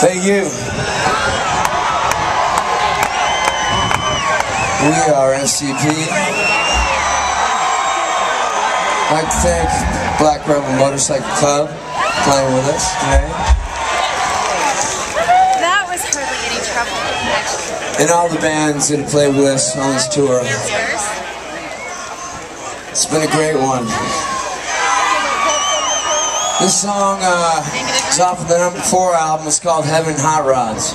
Thank you. We are STP. I'd like to thank Black Rebel Motorcycle Club playing with us today. That was hardly any trouble, actually. And all the bands that have played with us on this tour. It's been a great one. This song uh, is off of the number four album. It's called Heaven Hot Rods.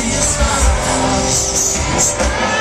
see a smile.